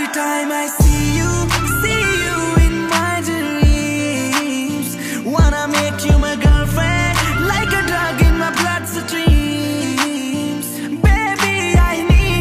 Every time I see you, see you in my dreams. Wanna make you